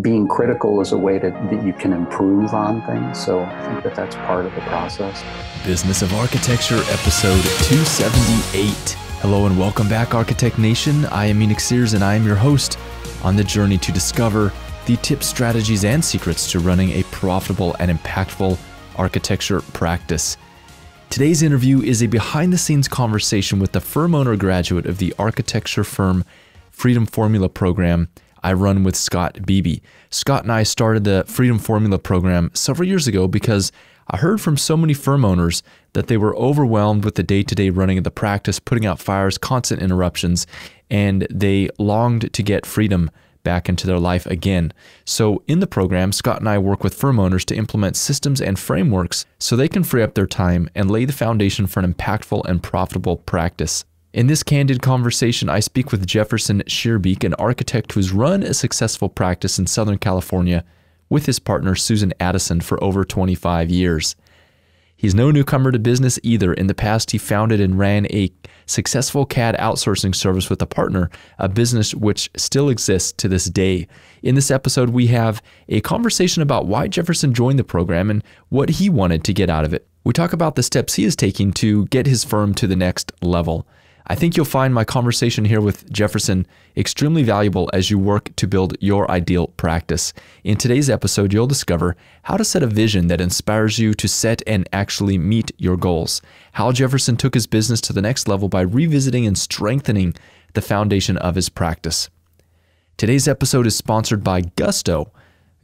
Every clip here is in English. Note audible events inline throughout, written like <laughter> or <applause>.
being critical is a way to, that you can improve on things. So I think that that's part of the process. Business of Architecture, episode 278. Hello and welcome back, Architect Nation. I am Enoch Sears and I am your host on the journey to discover the tips, strategies, and secrets to running a profitable and impactful architecture practice. Today's interview is a behind the scenes conversation with the firm owner graduate of the architecture firm Freedom Formula program I run with Scott Beebe. Scott and I started the Freedom Formula program several years ago because I heard from so many firm owners that they were overwhelmed with the day to day running of the practice, putting out fires, constant interruptions, and they longed to get freedom back into their life again. So, in the program, Scott and I work with firm owners to implement systems and frameworks so they can free up their time and lay the foundation for an impactful and profitable practice. In this candid conversation, I speak with Jefferson Schierbeek, an architect who's run a successful practice in Southern California with his partner Susan Addison for over 25 years. He's no newcomer to business either. In the past, he founded and ran a successful CAD outsourcing service with a partner, a business which still exists to this day. In this episode, we have a conversation about why Jefferson joined the program and what he wanted to get out of it. We talk about the steps he is taking to get his firm to the next level. I think you'll find my conversation here with Jefferson extremely valuable as you work to build your ideal practice. In today's episode, you'll discover how to set a vision that inspires you to set and actually meet your goals. How Jefferson took his business to the next level by revisiting and strengthening the foundation of his practice. Today's episode is sponsored by Gusto.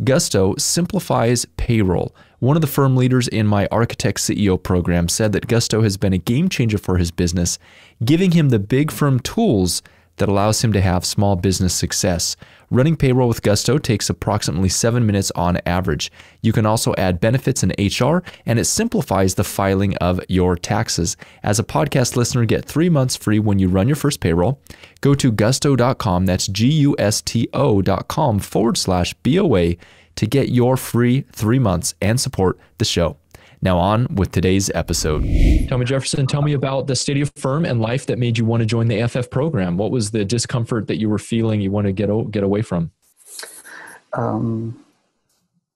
Gusto simplifies payroll. One of the firm leaders in my Architect CEO program said that Gusto has been a game changer for his business, giving him the big firm tools that allows him to have small business success. Running payroll with Gusto takes approximately seven minutes on average. You can also add benefits and HR, and it simplifies the filing of your taxes. As a podcast listener, get three months free when you run your first payroll. Go to gusto.com, that's G U S T O.com forward slash BOA to get your free three months and support the show. Now, on with today's episode. Tell me, Jefferson, tell me about the state of firm and life that made you want to join the AFF program. What was the discomfort that you were feeling you want to get, get away from? Um,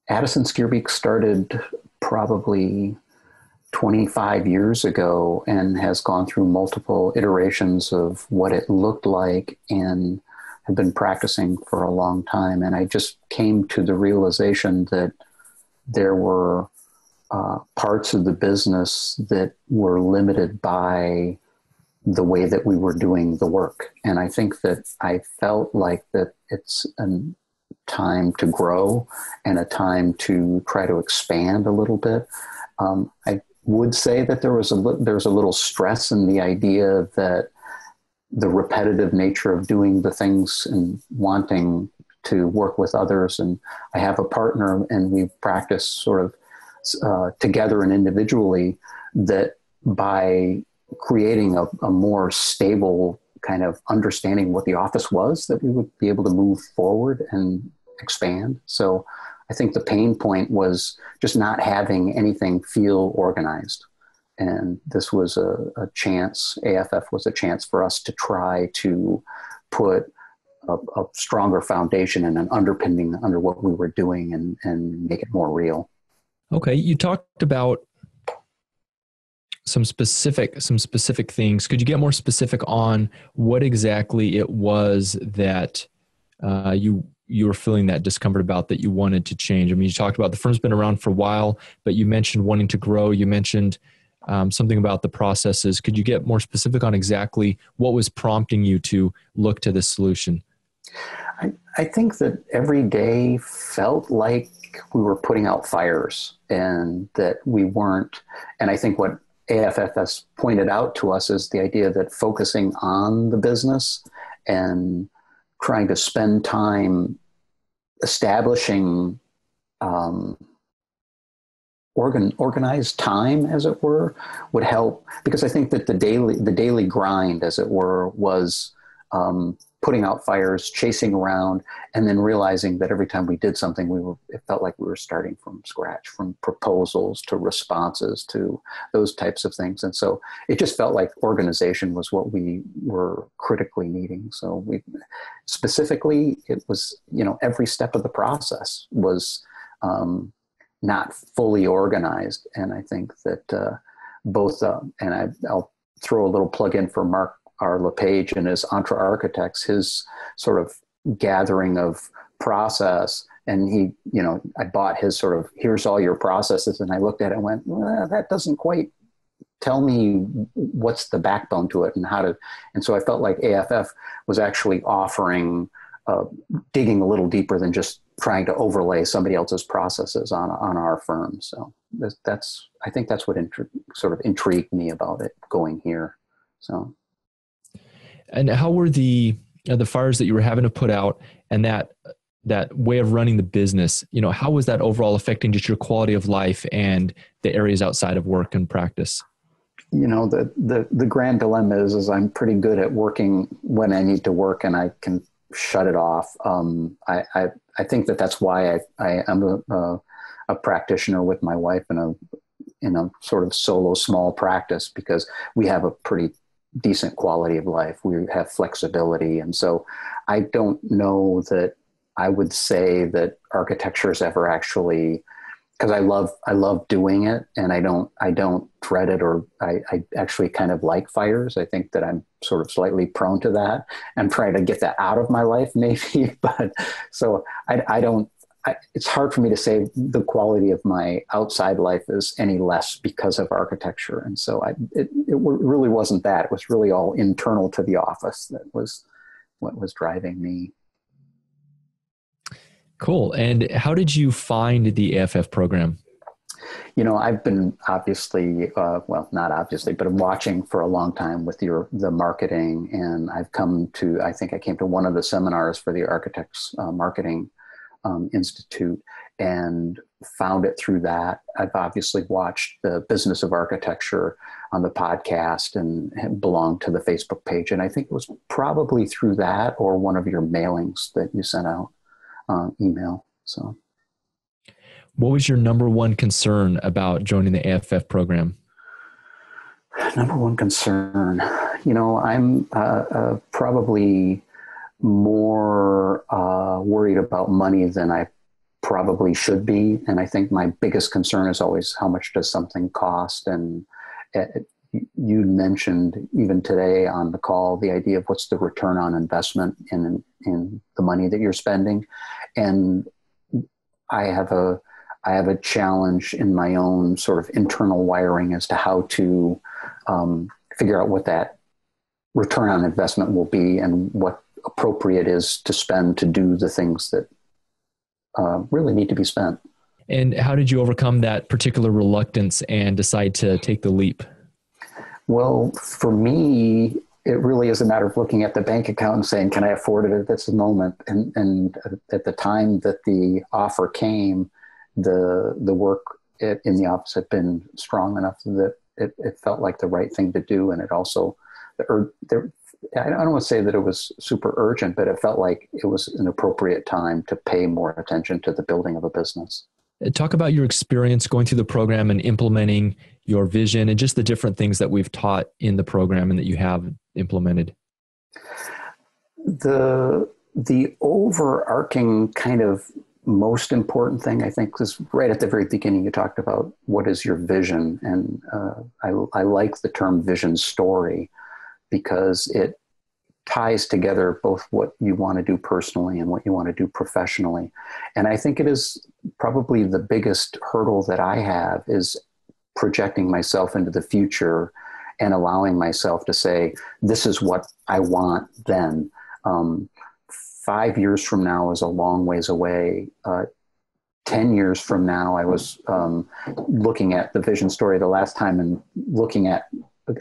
Addison Schierbeek started probably 25 years ago and has gone through multiple iterations of what it looked like and have been practicing for a long time. And I just came to the realization that there were uh, parts of the business that were limited by the way that we were doing the work. And I think that I felt like that it's a time to grow and a time to try to expand a little bit. Um, I would say that there was a there's a little stress in the idea that the repetitive nature of doing the things and wanting to work with others. And I have a partner, and we practice sort of uh, together and individually. That by creating a, a more stable kind of understanding what the office was, that we would be able to move forward and expand. So I think the pain point was just not having anything feel organized and this was a, a, chance aff was a chance for us to try to put a, a, stronger foundation and an underpinning under what we were doing and, and make it more real okay you talked about some specific some specific things could you get more specific on what exactly it was that uh, you you were feeling that discomfort about that you wanted to change i mean you talked about the firm's been around for a while but you mentioned wanting to grow you mentioned um, something about the processes. Could you get more specific on exactly what was prompting you to look to this solution? I, think that every day felt like we were putting out fires and that we weren't. And I think what AFF has pointed out to us is the idea that focusing on the business and trying to spend time establishing um, organ, organized time, as it were, would help because I think that the daily the daily grind, as it were, was um, putting out fires, chasing around, and then realizing that every time we did something, we were it felt like we were starting from scratch, from proposals to responses to those types of things. And so it just felt like organization was what we were critically needing. So we specifically, it was you know every step of the process was um, not fully organized, and I think that uh, both uh, and I, I'll throw a little plug in for Mark R. LePage and his Entre Architects, his sort of gathering of process. And he, you know, I bought his sort of, here's all your processes. And I looked at it and went, well, that doesn't quite tell me what's the backbone to it and how to. And so I felt like AFF was actually offering, uh, digging a little deeper than just trying to overlay somebody else's processes on, on our firm. So that's, I think that's what intri- sort of intrigued me about it going here. So. And how were the uh, the fires that you were having to put out and that that way of running the business? You know, how was that overall affecting just your quality of life and the areas outside of work and practice? You know, the the the grand dilemma is is I'm pretty good at working when I need to work and I can shut it off. Um, I, I I think that that's why I I am a, a, a practitioner with my wife in a in a sort of solo small practice because we have a pretty decent quality of life. We have flexibility. And so I don't know that I would say that architecture is ever actually because I love I love doing it and I don't I don't dread it or I, I actually kind of like fires. I think that I'm sort of slightly prone to that. I'm trying to get that out of my life <laughs> maybe, <laughs> but so I, I don't I, it's hard for me to say the quality of my outside life is any less because of architecture. And so I, it, it really wasn't that. It was really all internal to the office that was what was driving me. Cool. And how did you find the AFF program? You know, I've been obviously, uh, well, not obviously, but I'm watching for a long time with your the marketing, and I've come to. I think I came to one of the seminars for the architects uh, marketing um, Institute and found it through that. I've obviously watched the Business of Architecture on the podcast and belonged to the Facebook page. And I think it was probably through that or one of your mailings that you sent out uh, email. So, what was your number one concern about joining the AFF program? Number one concern, you know, I'm uh, uh, probably more uh, worried about money than I probably should be. And I think my biggest concern is always how much does something cost? And it, you mentioned even today on the call the idea of what's the return on investment in in the money that you're spending, and I have a I have a challenge in my own sort of internal wiring as to how to um, figure out what that return on investment will be and what appropriate is to spend to do the things that uh, really need to be spent. And how did you overcome that particular reluctance and decide to take the leap? Well, for me, it really is a matter of looking at the bank account and saying, "Can I afford it at this moment?" And, and at the time that the offer came, the the work in the office had been strong enough that it, it felt like the right thing to do, and it also or there I don't want to say that it was super urgent, but it felt like it was an appropriate time to pay more attention to the building of a business. Uh, talk about your experience going through the program and implementing your vision and just the different things that we've taught in the program and that you have implemented. The the overarching kind of most important thing I think is right at the very beginning. You talked about what is your vision, and uh, I, I like the term vision story because it ties together both what you want to do personally and what you want to do professionally. And I think it is probably the biggest hurdle that I have is projecting myself into the future and allowing myself to say, this is what I want then. Um, five years from now is a long ways away. Uh, 10 years from now, I was um, looking at the vision story the last time and looking at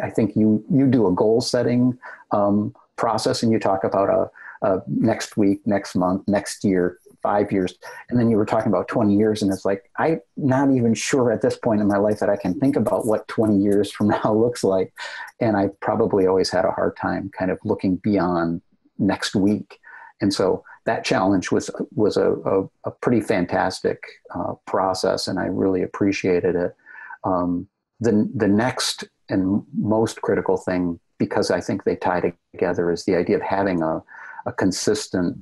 I think you you do a goal setting um, process, and you talk about a, a, next week, next month, next year, five years, and then you were talking about twenty years, and it's like I'm not even sure at this point in my life that I can think about what twenty years from <laughs> now looks like, and I probably always had a hard time kind of looking beyond next week. And so that challenge was was a, a, a pretty fantastic uh, process, and I really appreciated it. Um, the the next and most critical thing, because I think they tie together, is the idea of having a, a consistent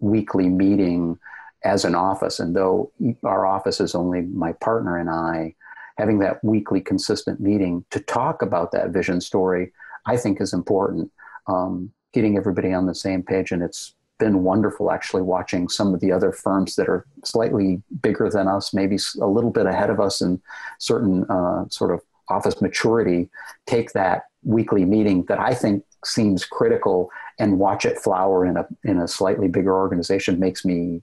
weekly meeting as an office. And though our office is only my partner and I, having that weekly consistent meeting to talk about that vision story, I think is important. Um, getting everybody on the same page, and it's been wonderful actually watching some of the other firms that are slightly bigger than us, maybe a little bit ahead of us in certain uh, sort of office maturity, take that weekly meeting that I think seems critical and watch it flower in a in a slightly bigger organization makes me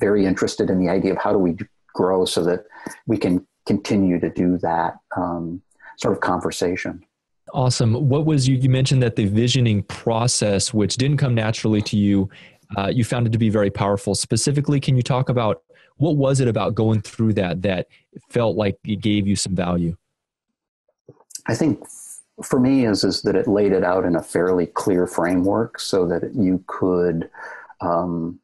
very interested in the idea of how do we grow so that we can continue to do that um, sort of conversation. Awesome. What was you? You mentioned that the visioning process, which didn't come naturally to you, uh, you found it to be very powerful. Specifically, can you talk about what was it about going through that that felt like it gave you some value? I think for me is is that it laid it out in a fairly clear framework so that you could um,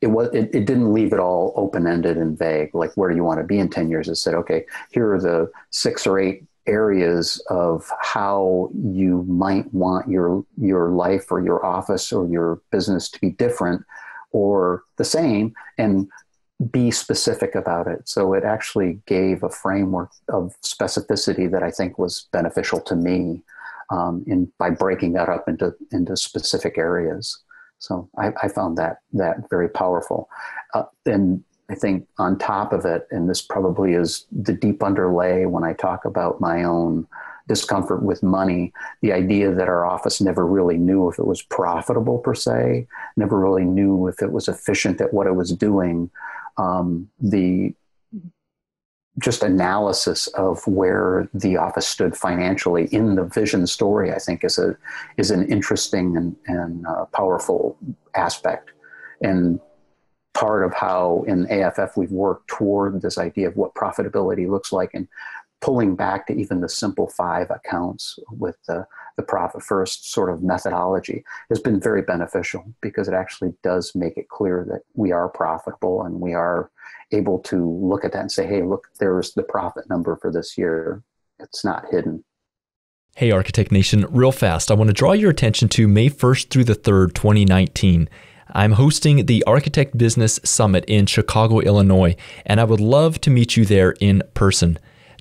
it was it, it didn't leave it all open-ended and vague. Like where do you want to be in 10 years? It said okay here are the six or eight areas of how you might want your your life or your office or your business to be different or the same and be specific about it so it actually gave a framework of specificity that i think was beneficial to me um, in by breaking that up into into specific areas so I, I found that that very powerful. Uh, and I think on top of it, and this probably is the deep underlay when I talk about my own discomfort with money, the idea that our office never really knew if it was profitable per se, never really knew if it was efficient at what it was doing. Um, the just analysis of where the office stood financially in the vision story, I think, is a is an interesting and, and uh, powerful aspect, and part of how in AFF we've worked toward this idea of what profitability looks like, and pulling back to even the simple five accounts with the the profit first sort of methodology has been very beneficial because it actually does make it clear that we are profitable and we are able to look at that and say, hey, look, there's the profit number for this year. It's not hidden. Hey, Architect Nation, real fast, I want to draw your attention to May 1st through the 3rd, 2019. I'm hosting the Architect Business Summit in Chicago, Illinois, and I would love to meet you there in person.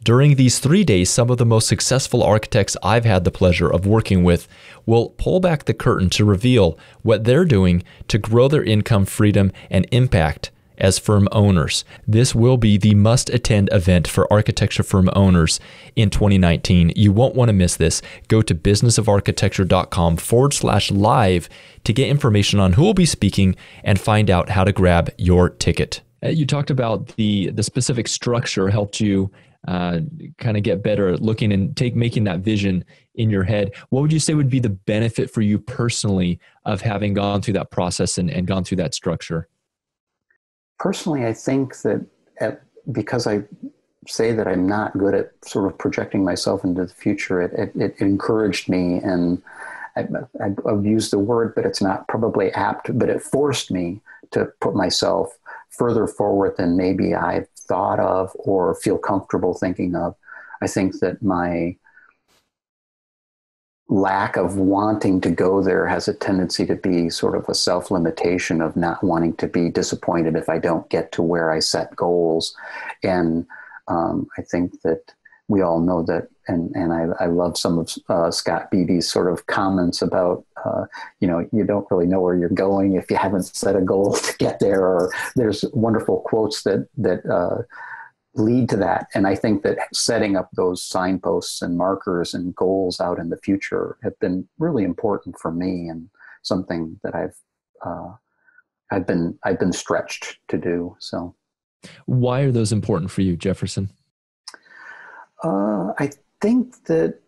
During these three days, some of the most successful architects I've had the pleasure of working with will pull back the curtain to reveal what they're doing to grow their income freedom and impact as firm owners. This will be the must attend event for architecture firm owners in 2019. You won't want to miss this. Go to businessofarchitecture.com forward slash live to get information on who will be speaking and find out how to grab your ticket. Uh, you talked about the, the specific structure helped you uh, kind of get better at looking and take making that vision in your head. What would you say would be the benefit for you personally of having gone through that process and, and gone through that structure? personally, I think that at, because I say that I'm not good at sort of projecting myself into the future, it, it, it encouraged me and I, have used the word, but it's not probably apt, but it forced me to put myself further forward than maybe I've thought of or feel comfortable thinking of. I think that my lack of wanting to go there has a tendency to be sort of a self limitation of not wanting to be disappointed if I don't get to where I set goals. And um, I think that we all know that, and, and I, I love some of uh, Scott Beebe's sort of comments about, uh, you know, you don't really know where you're going if you haven't set a goal <laughs> to get there. Or there's wonderful quotes that that uh, lead to that. And I think that setting up those signposts and markers and goals out in the future have been really important for me and something that I've uh, I've been I've been stretched to do. So, why are those important for you, Jefferson? Uh, I think that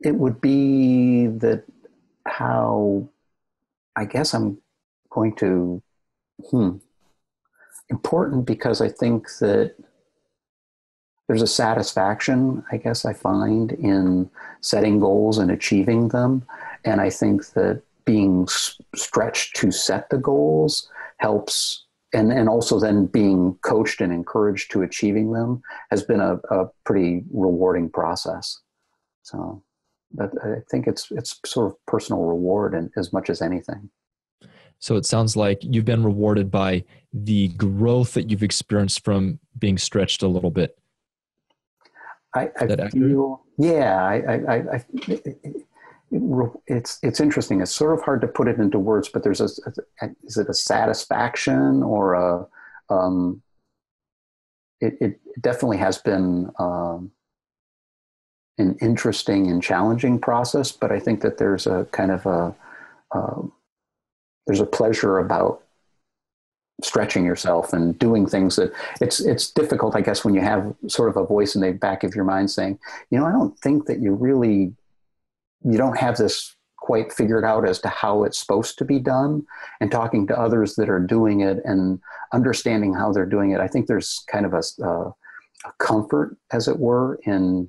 it would be that how I guess I'm going to hmm important because I think that there's a satisfaction, I guess, I find in setting goals and achieving them. And I think that being stretched to set the goals helps and, and also then being coached and encouraged to achieving them has been a, a pretty rewarding process. So but I think it's it's sort of personal reward and as much as anything. So it sounds like you've been rewarded by the growth that you've experienced from being stretched a little bit. I, I feel, yeah, I, I, I, it's it's interesting. It's sort of hard to put it into words, but there's a, a is it a satisfaction or a um, it, it definitely has been um, an interesting and challenging process, but I think that there's a kind of a uh, there's a pleasure about stretching yourself and doing things that it's it's difficult i guess when you have sort of a voice in the back of your mind saying you know i don't think that you really you don't have this quite figured out as to how it's supposed to be done and talking to others that are doing it and understanding how they're doing it i think there's kind of a, a, uh, a comfort as it were in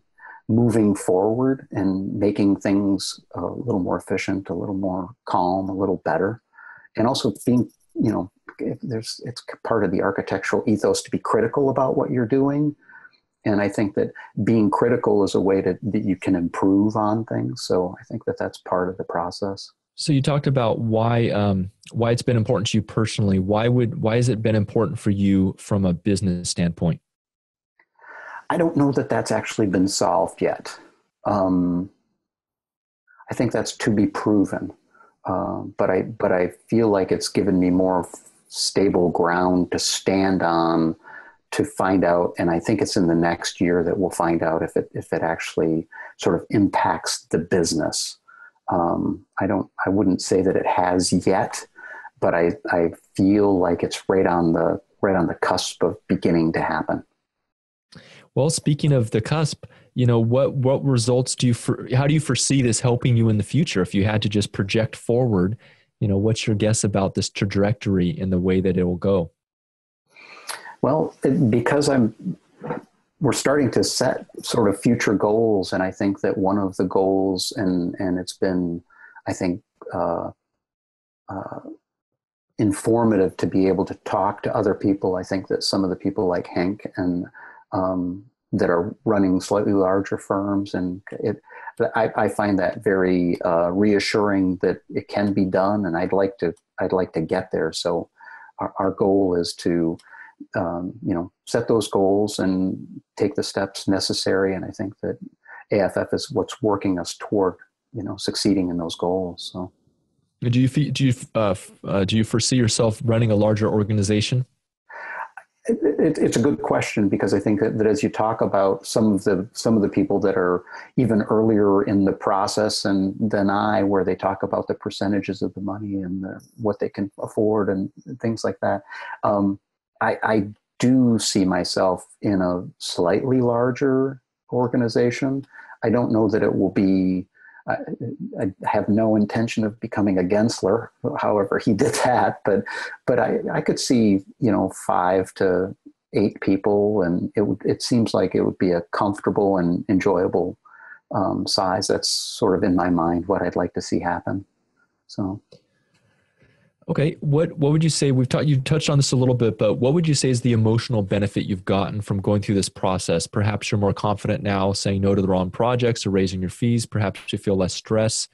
moving forward and making things a little more efficient, a little more calm, a little better, and also being, you know, there's it's part of the architectural ethos to be critical about what you're doing. And I think that being critical is a way to, that you can improve on things. So I think that that's part of the process. So you talked about why um, why it's been important to you personally. Why would why has it been important for you from a business standpoint? I don't know that that's actually been solved yet. Um, I think that's to be proven. Uh, but I but I feel like it's given me more stable ground to stand on to find out. And I think it's in the next year that we'll find out if it if it actually sort of impacts the business. Um, I don't. I wouldn't say that it has yet, but I I feel like it's right on the right on the cusp of beginning to happen. Well, speaking of the cusp, you know what what results do you for, how do you foresee this helping you in the future if you had to just project forward you know what's your guess about this trajectory in the way that it will go well because i'm we're starting to set sort of future goals and i think that one of the goals and and it's been i think uh, uh, informative to be able to talk to other people i think that some of the people like hank and um, that are running slightly larger firms, and it, I, I find that very uh, reassuring that it can be done, and I'd like to I'd like to get there. So our, our goal is to um, you know set those goals and take the steps necessary, and I think that AFF is what's working us toward you know succeeding in those goals. So. Do you do you uh, uh, do you foresee yourself running a larger organization? It, it's a good question because I think that, that, as you talk about some of the some of the people that are even earlier in the process and than I, where they talk about the percentages of the money and the, what they can afford and things like that, um, I, I do see myself in a slightly larger organization. I don't know that it will be I, I, have no intention of becoming a Gensler, however he did that. But but I, I could see you know five to eight people, and it it seems like it would be a comfortable and enjoyable um, size. That's sort of in my mind what I'd like to see happen. So Okay, what what would you say? We've talked. You touched on this a little bit, but what would you say is the emotional benefit you've gotten from going through this process? Perhaps you're more confident now, saying no to the wrong projects or raising your fees. Perhaps you feel less stress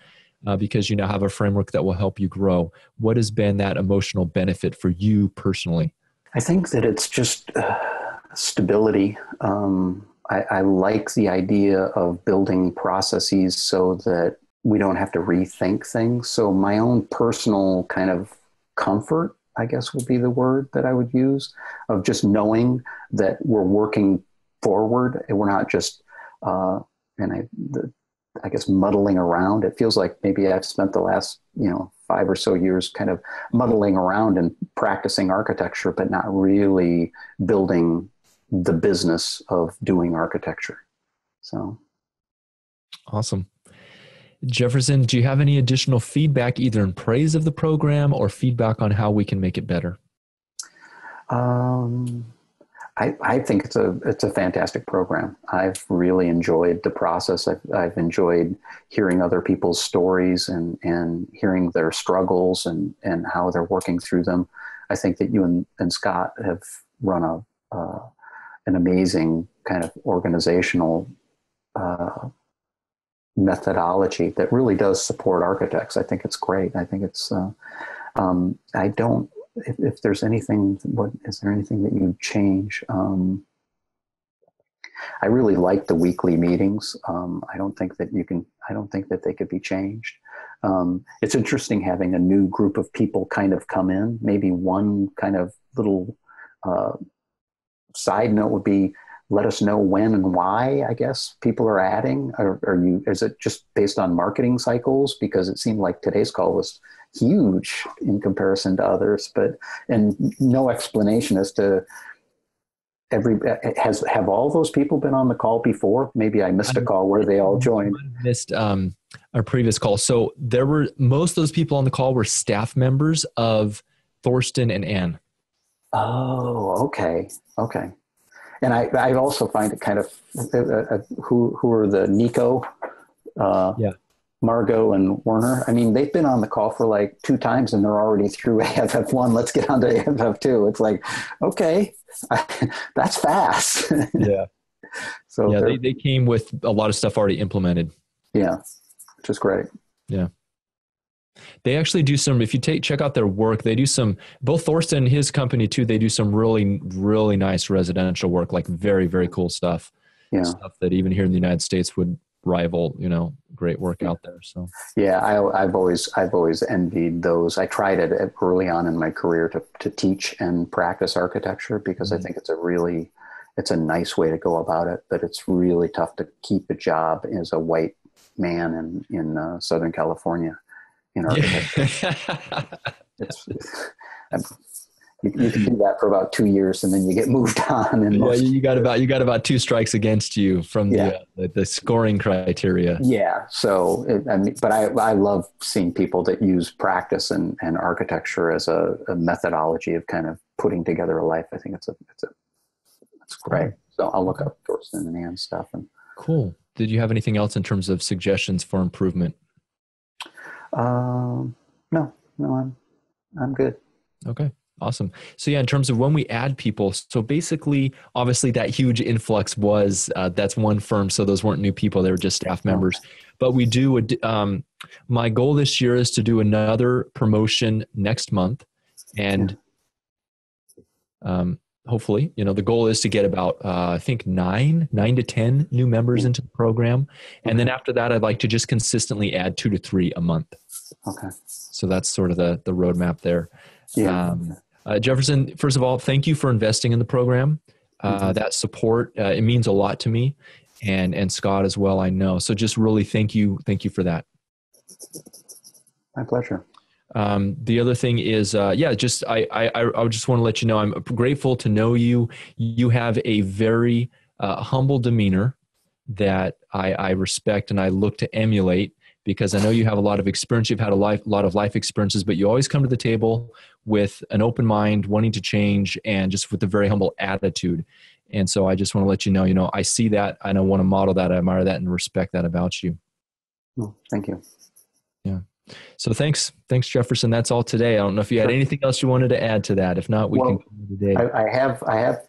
uh, because you now have a framework that will help you grow. What has been that emotional benefit for you personally? I think that it's just uh, stability. Um, I, I like the idea of building processes so that we don't have to rethink things. So my own personal kind of comfort, I guess would be the word that I would use, of just knowing that we're working forward and we're not just, uh, and I, the, I guess muddling around. It feels like maybe I've spent the last, you know, five or so years kind of muddling around and practicing architecture, but not really building the business of doing architecture. So awesome. Jefferson, do you have any additional feedback, either in praise of the program or feedback on how we can make it better? Um, I, I think it's a it's a fantastic program. I've really enjoyed the process. I've, I've enjoyed hearing other people's stories and, and hearing their struggles and, and how they're working through them. I think that you and, and Scott have run a uh, an amazing kind of organizational uh, methodology that really does support architects. I think it's great. I think it's. Uh, um, I don't if, if, there's anything, what is there anything that you change? Um, I really like the weekly meetings. Um, I don't think that you can. I don't think that they could be changed. Um, it's interesting having a new group of people kind of come in. Maybe one kind of little uh, side note would be let us know when and why i guess people are adding? Are, are, you is it just based on marketing cycles? Because it seemed like today's call was huge in comparison to others, but and no explanation as to every has have all those people been on the call before? Maybe i missed a call where they all joined. I missed um, our previous call. So there were most of those people on the call were staff members of thorsten and anne oh okay okay and i i also find it kind of uh, uh, who who are the nico uh, yeah Margot and Werner. I mean, they've been on the call for like two times and they're already through <laughs> AFF1. Let's get on to AFF2. It's like, okay, <laughs> that's fast. <laughs> yeah. so yeah, they, they came with a lot of stuff already implemented. Yeah, which is great. Yeah. They actually do some, if you take, check out their work, they do some, both Thorsten and his company too, they do some really, really nice residential work, like very, very cool stuff. Yeah. Stuff that even here in the United States would rival you know great work out there so yeah I, have always i've always envied those i tried it early on in my career to, to teach and practice architecture because mm-hmm. i think it's a really it's a nice way to go about it but it's really tough to keep a job as a white man in in uh, southern california in architecture <laughs> it's, it's you, you, can do that for about two years and then you get <laughs> moved on. And yeah, you got about you got about two strikes against you from the, uh, the, the scoring criteria. Yeah. So, it, I mean, but I I love seeing people that use practice and, and architecture as a, a methodology of kind of putting together a life. I think it's a it's a it's great. So I'll look up Thorsten and Ann stuff and. Cool. Did you have anything else in terms of suggestions for improvement? Um, no, no, I'm I'm good. Okay. Awesome. So yeah, in terms of when we add people, so basically, obviously that huge influx was uh, that's one firm, so those weren't new people; they were just staff members. But we do. Um, my goal this year is to do another promotion next month, and um, hopefully, you know, the goal is to get about uh, I think nine, nine to ten new members into the program, and then after that, I'd like to just consistently add two to three a month. Okay. So that's sort of the the roadmap there. Yeah. Um, uh, Jefferson, first of all, thank you for investing in the program. Uh, mm-hmm. That support uh, it means a lot to me, and and Scott as well. I know. So just really thank you, thank you for that. My pleasure. Um, the other thing is, uh, yeah, just I, I I just want to let you know I'm grateful to know you. You have a very uh, humble demeanor that I, I respect and I look to emulate because I know you have a lot of experience. You've had a life, a lot of life experiences, but you always come to the table with an open mind, wanting to change, and just with a very humble attitude. And so I just want to let you know, you know, I see that, and I want to model that, I admire that, and respect that about you. Well, thank you. Yeah. So thanks, thanks Jefferson. That's all today. I don't know if you had anything else you wanted to add to that. If not, we well, can today. I, I, have, I have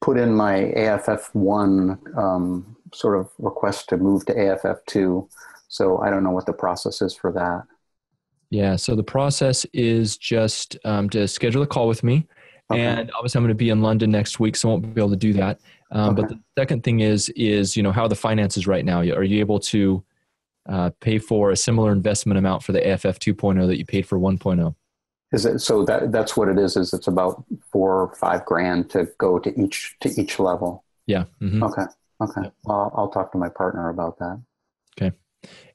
put in my AFF one um, sort of request to move to AFF two so I don't know what the process is for that. Yeah, so the process is just um, to schedule a call with me. Okay. And obviously, I'm going to be in London next week, so I won't be able to do that. Um, okay. But the second thing is, is you know, how are the finances right now? Are you able to uh, pay for a similar investment amount for the AFF 2.0 that you paid for 1.0? Is it so that that's what it is? Is it's about four or five grand to go to each to each level? Yeah. Mm-hmm. Okay. Okay. Yeah. Well, I'll talk to my partner about that. Okay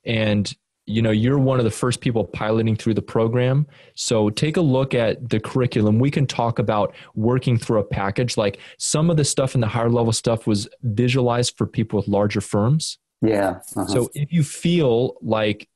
and you know you're one of the first people piloting through the program so take a look at the curriculum we can talk about working through a package like some of the stuff in the higher level stuff was visualized for people with larger firms yeah uh-huh. so if you feel like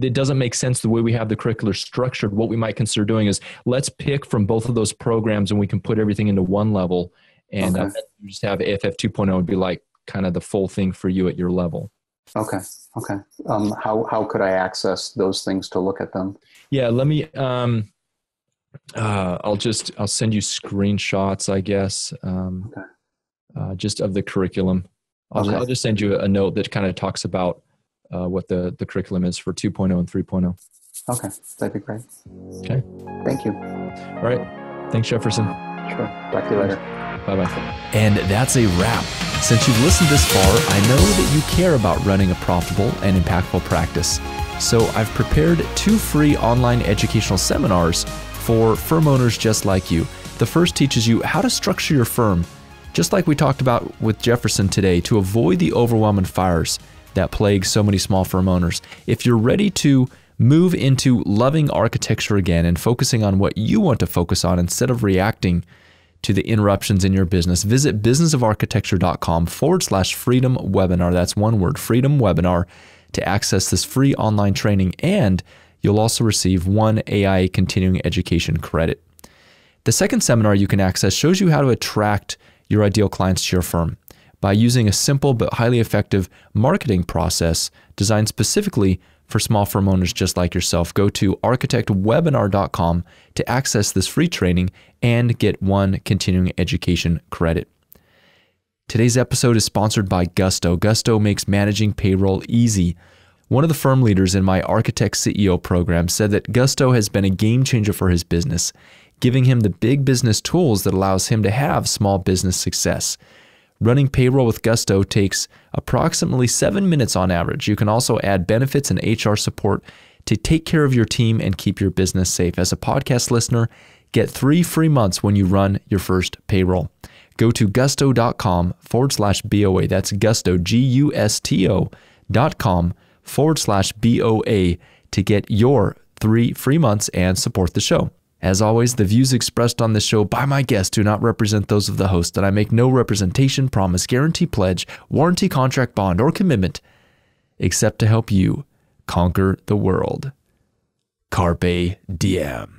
it doesn't make sense the way we have the curricular structured what we might consider doing is let's pick from both of those programs and we can put everything into one level And uh, Okay. you just have AFF 2.0 would be like kind of the full thing for you at your level. Okay. Okay. Um, how how could I access those things to look at them? Yeah, let me. Um, uh, I'll just I'll send you screenshots, I guess, um, Okay. uh, just of the curriculum. I'll, just, Okay. I'll just send you a note that kind of talks about uh, what the the curriculum is for 2.0 and 3.0. Okay, that'd be great. Okay. Thank you. All right. Thanks, Jefferson. Sure. Talk to you later. Bye bye. And that's a wrap. Since you've listened this far, I know that you care about running a profitable and impactful practice. So I've prepared two free online educational seminars for firm owners just like you. The first teaches you how to structure your firm, just like we talked about with Jefferson today, to avoid the overwhelming fires that plague so many small firm owners. If you're ready to move into loving architecture again and focusing on what you want to focus on instead of reacting to the interruptions in your business, visit businessofarchitecture.com forward slash freedom webinar. That's one word, freedom webinar, to access this free online training. And you'll also receive one AI continuing education credit. The second seminar you can access shows you how to attract your ideal clients to your firm by using a simple but highly effective marketing process designed specifically for small firm owners just like yourself. Go to architectwebinar.com to access this free training and get one continuing education credit. Today's episode is sponsored by Gusto. Gusto makes managing payroll easy. One of the firm leaders in my Architect CEO program said that Gusto has been a game changer for his business, giving him the big business tools that allows him to have small business success. Running payroll with Gusto takes approximately seven minutes on average. You can also add benefits and HR support to take care of your team and keep your business safe. As a podcast listener, get three free months when you run your first payroll. Go to gusto.com forward slash BOA. That's gusto, G U S T O dot com forward slash BOA to get your three free months and support the show. As always, the views expressed on this show by my guests do not represent those of the host, and I make no representation, promise, guarantee, pledge, warranty, contract, bond, or commitment except to help you conquer the world. Carpe diem.